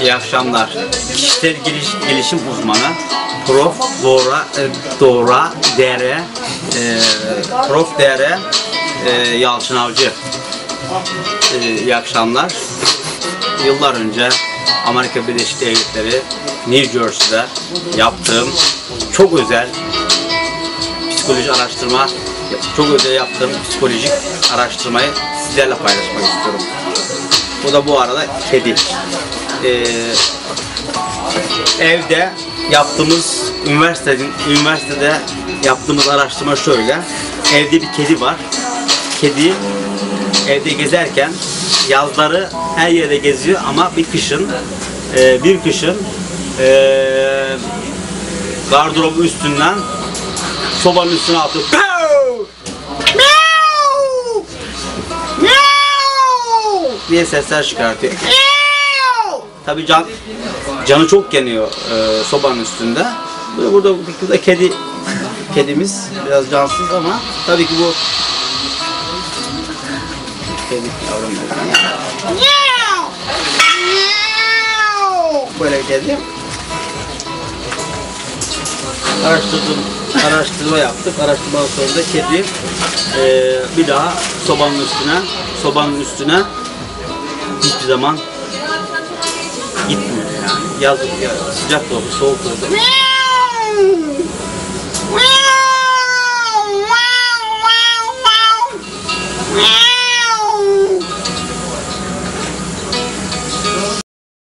İyi akşamlar. Kişisel geliş, gelişim uzmanı Prof. Dora, e, Dora Dere e, Prof. Dere e, Yalçın Avcı. E, iyi akşamlar. Yıllar önce Amerika Birleşik Devletleri New Jersey'de yaptığım çok özel psikoloji araştırma çok özel yaptığım psikolojik araştırmayı sizlerle paylaşmak istiyorum. Bu da bu arada kedi. Ee, evde yaptığımız üniversitenin üniversitede yaptığımız araştırma şöyle. Evde bir kedi var. Kedi evde gezerken yazları her yerde geziyor ama bir kışın e, bir kışın e, gardırobun üstünden sobanın üstüne atıp! Diye sesler çıkartıyor. Tabii can canı çok yanıyor e, sobanın üstünde. Burada burada burada kedi kedimiz biraz cansız ama tabii ki bu kedi yavrum. Böyle kedi. Araştırdım, araştırma yaptık. Araştırmadan sonra da kedi e, bir daha sobanın üstüne, sobanın üstüne hiçbir zaman gitmiyor yani. Yaz, ya, sıcak da olur, soğuk da olur.